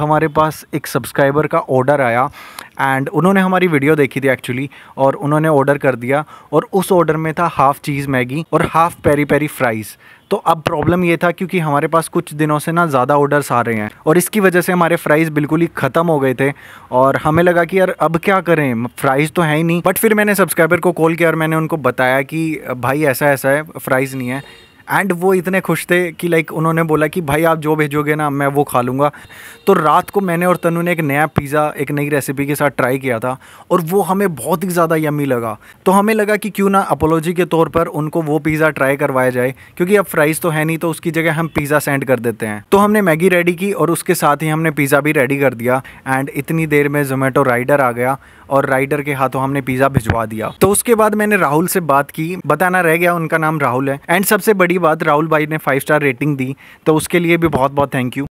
हमारे पास एक सब्सक्राइबर का ऑर्डर आया एंड उन्होंने हमारी वीडियो देखी थी एक्चुअली और उन्होंने ऑर्डर कर दिया, और उस ऑर्डर में था हाफ़ चीज़ मैगी और हाफ़ पेरी पेरी फ्राइज़ तो अब प्रॉब्लम ये था क्योंकि हमारे पास कुछ दिनों से ना ज़्यादा ऑर्डर्स आ रहे हैं, और इसकी वजह से हमारे फ्राइज़ बिल्कुल ही ख़त्म हो गए थे, और हमें लगा कि यार अब क्या करें फ्राइज़ तो है ही नहीं. बट फिर मैंने सब्सक्राइबर को कॉल किया और मैंने उनको बताया कि, भाई ऐसा ऐसा है फ्राइज़ नहीं है. एंड वो इतने खुश थे कि लाइक उन्होंने बोला कि, भाई, आप जो भेजोगे ना, मैं वो खा लूँगा। तो रात को मैंने और तनु ने एक नया पिज़्ज़ा एक नई रेसिपी के साथ ट्राई किया था और वो हमें बहुत ही ज़्यादा यमी लगा। तो हमें लगा कि क्यों ना अपोलॉजी के तौर पर उनको वो पिज़्ज़ा ट्राई करवाया जाए, क्योंकि अब फ्राइज़ तो है नहीं तो उसकी जगह हम पिज़्ज़ा सेंड कर देते हैं। तो हमने मैगी रेडी की और उसके साथ ही हमने पिज़्ज़ा भी रेडी कर दिया एंड इतनी देर में जोमेटो राइडर आ गया और राइडर के हाथों हमने पिज़्ज़ा भिजवा दिया। तो उसके बाद मैंने राहुल से बात की, बताना रह गया, उनका नाम राहुल है। एंड सबसे बड़ी बात राहुल भाई ने फाइव स्टार रेटिंग दी तो उसके लिए भी बहुत बहुत थैंक यू